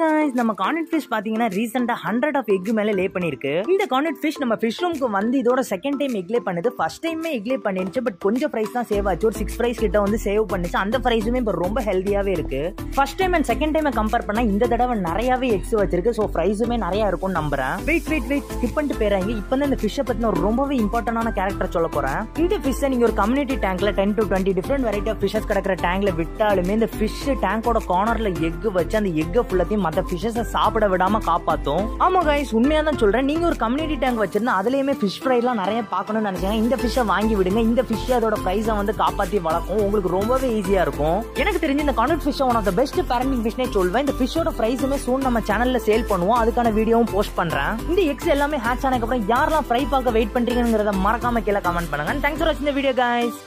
Guys நம்ம கார்னட் fish பாத்தீங்கன்னா ரீசெண்டாக ஹண்ட்ரட் ஆஃப் எக் மேலே லே பண்ணிருக்கு இந்த கார்னட் ஃபிஷ் நம்ம ஃபிஷ் ரூம்க்கு வந்து இதோட செகண்ட் டைம் எக்லே பண்ணுது. ஃபர்ஸ்ட் டைமே எக்லே பண்ணிருச்சு பட் கொஞ்சம் ப்ரைஸ் தான் சேவ் ஆச்சு. ஒரு சிக்ஸ் ப்ரைஸ் கிட்ட வந்து சேவ் பண்ணிச்சு. அந்த ப்ரைஸுமே இப்போ ரொம்ப ஹெல்தியாவே இருக்கு. First time and second time compare பண்ணால் இந்த தடவை நிறையவே எக்ஸ் வச்சிருக்கு. ஸோ ப்ரைஸுமே நிறையா இருக்கும்னு நம்புறேன். வெயிட் வெயிட் வெயிட் ஸ்கிப் பண்ணிட்டு போயிறாங்க இப்போ தான் இந்த ஃபிஷ்ஷை பற்றின ஒரு ரொம்பவே இம்பார்ட்டன்டான கேரக்டர் சொல்ல போறேன். இந்த ஃபிஷ்ஷை நீங்கள் ஒரு கம்யூனிட்டி டேங்க்ல ten to twenty different variety of fishes கிடக்கிற டேங்க்ல விட்டாலுமே இந்த ஃபிஷ் டேங்கோட கார்னர்ல எக் வச்சு அந்த எக் ஃபுல்லத்தையும் மற்ற ஃபிஷஸை சாப்பிட விடாம காப்பாத்தும். ஆமா கைஸ் உண்மையா தான் சொல்றேன். நீங்க ஒரு கம்யூனிட்டி டேங்க் வச்சிருந்தா அதுலயுமே ஃபிஷ் ஃப்ரை எல்லாம் நிறைய பார்க்கணும்னு நினைச்சீங்க இந்த ஃபிஷ்ஷை வாங்கி விடுங்க. இந்த ஃபிஷ் அதோட பிரைஸை வந்து காப்பாத்தி வளர்க்கும். உங்களுக்கு ரொம்பவே ஈஸியா இருக்கும். எனக்கு தெரிஞ்சு இந்த garnet fish one of the best parenting ஃபிஷ்னே சொல்வேன். இந்த ஃபிஷ்ஷோட பிரைஸுமே சூன் நம்ம சேனல்ல சேல் பண்ணுவோம். அதுக்கான வீடியோவும் போஸ்ட் பண்றேன். இந்த எக்ஸ் எல்லாமே ஹேட்ச் ஆனதுக்கு அப்புறம் யாரெல்லாம் ஃப்ரை பார்க்க வெயிட் பண்றீங்கிறத மறக்காம கீழே கமெண்ட் பண்ணுங்க. தேங்க்ஸ் ஃபார் வாட்சிங் வீடியோ கைஸ்